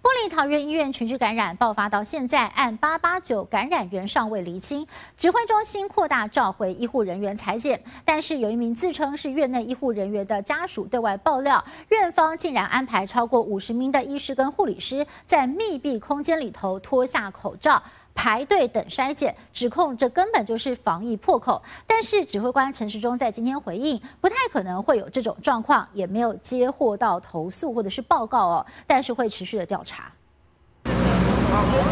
玻璃桃园医院群聚感染爆发到现在，按八八九感染源尚未厘清，指挥中心扩大召回医护人员裁剪，但是有一名自称是院内医护人员的家属对外爆料，院方竟然安排超过五十名的医师跟护理师在密闭空间里头脱下口罩。排队等筛检，指控这根本就是防疫破口。但是指挥官陈时中在今天回应，不太可能会有这种状况，也没有接获到投诉或者是报告哦，但是会持续的调查。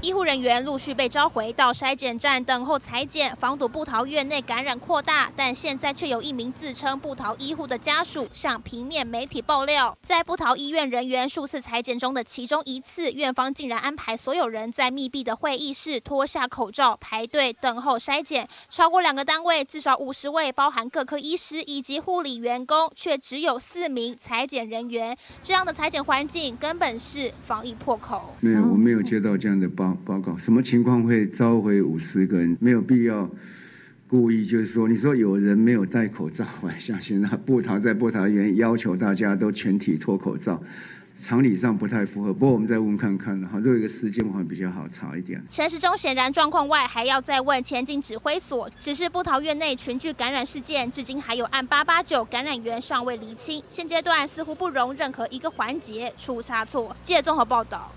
医护人员陆续被召回到筛检站等候裁检，防堵布桃院内感染扩大。但现在却有一名自称布桃医护的家属向平面媒体爆料，在布桃医院人员数次裁剪中的其中一次，院方竟然安排所有人在密闭的会议室脱下口罩排队等候筛检。超过两个单位至少五十位，包含各科医师以及护理员工，却只有四名裁剪人员。这样的裁剪环境根本是防疫破口。没有，我没有接到这样的报报告。什么情况会召回五十个人？没有必要故意，就是说，你说有人没有戴口罩，我相信那布桃在布桃园要求大家都全体脱口罩，常理上不太符合。不过我们再问看看哈，如果一个时间的话比较好查一点。陈时中显然状况外，还要再问前进指挥所。只是布桃院内群聚感染事件，至今还有按八八九感染源尚未厘清，现阶段似乎不容任何一个环节出差错。借综合报道。